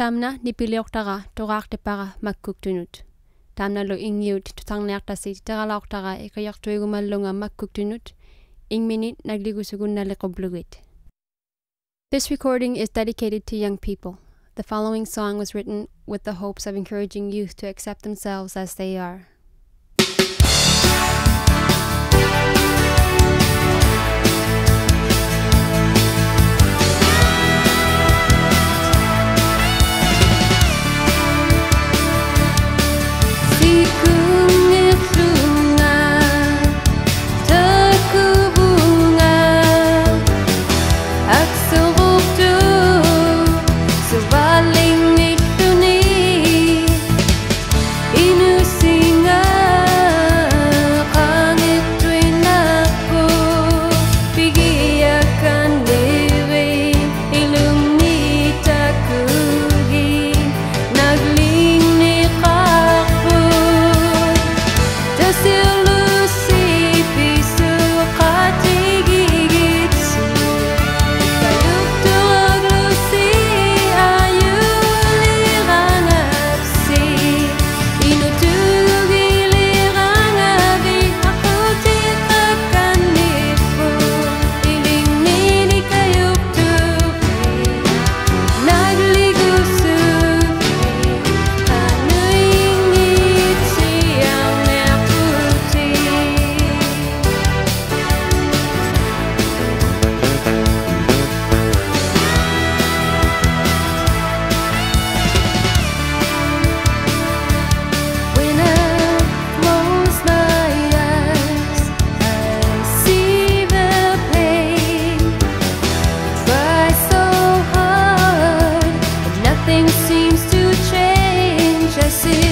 Tamna nipiliortara toraartipara makkuktunut. Tamna lo ingiut teralaortara ikayartuigumallunga makkuktunut. Ingminit. This recording is dedicated to young people. The following song was written with the hopes of encouraging youth to accept themselves as they are. Change.